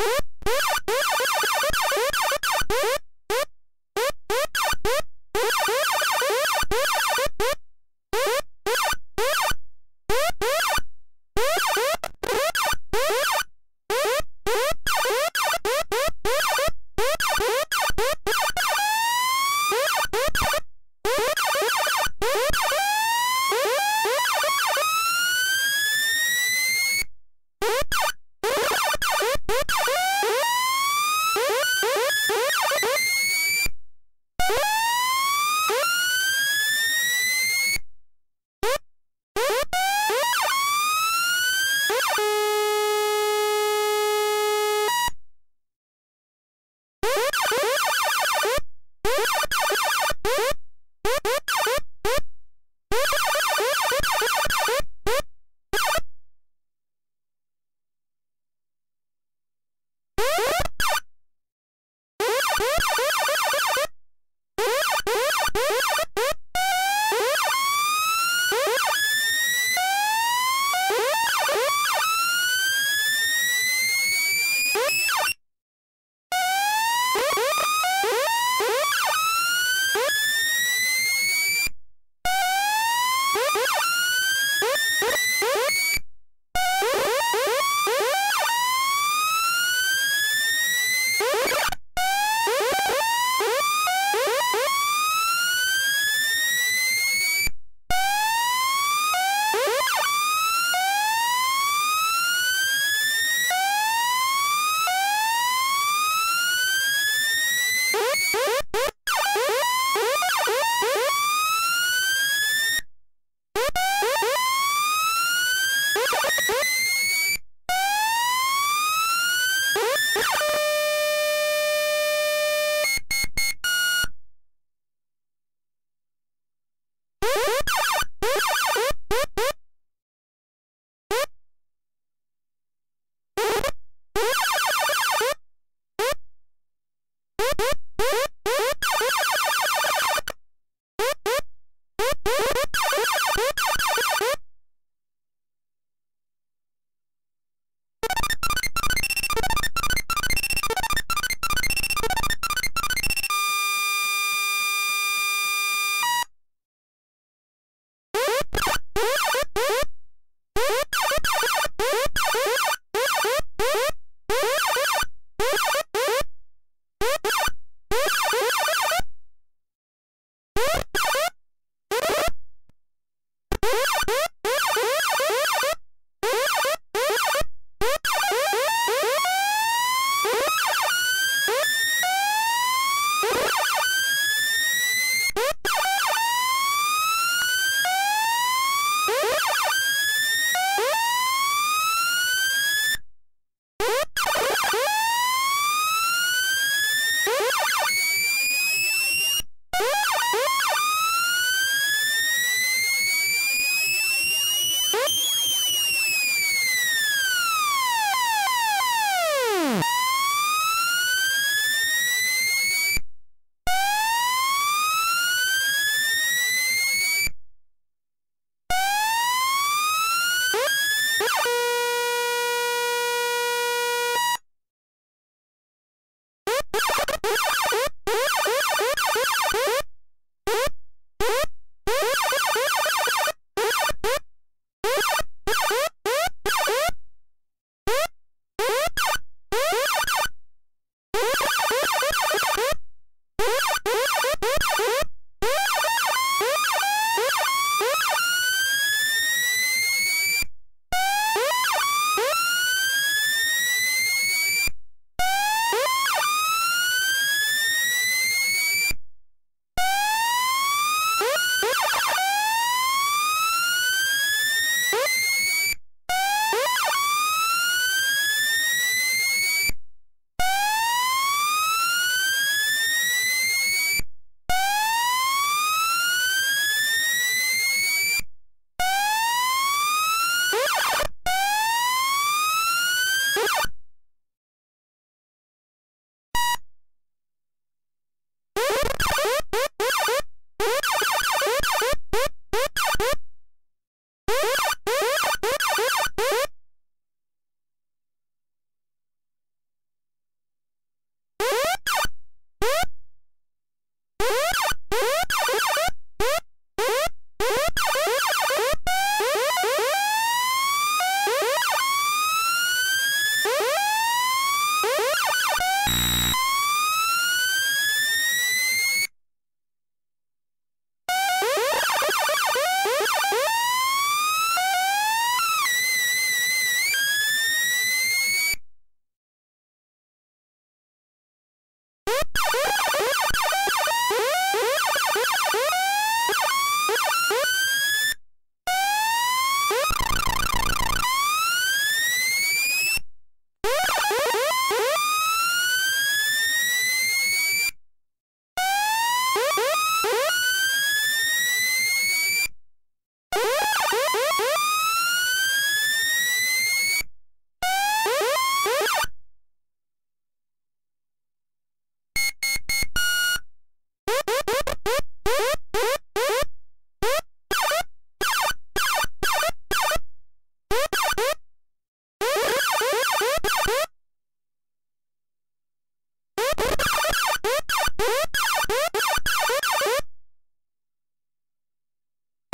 you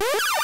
Woo!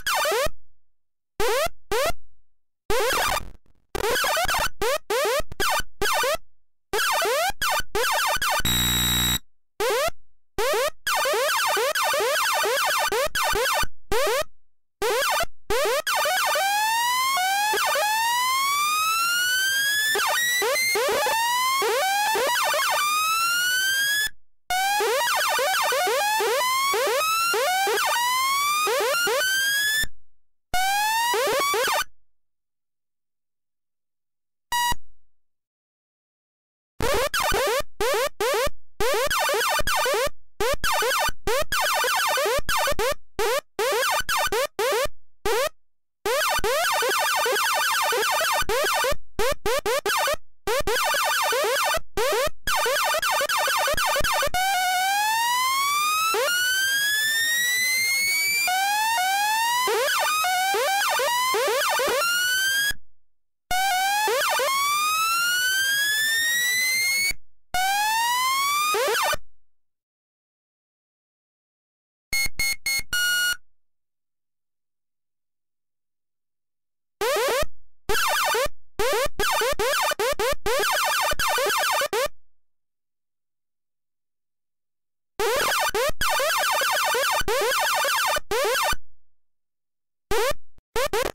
Beep!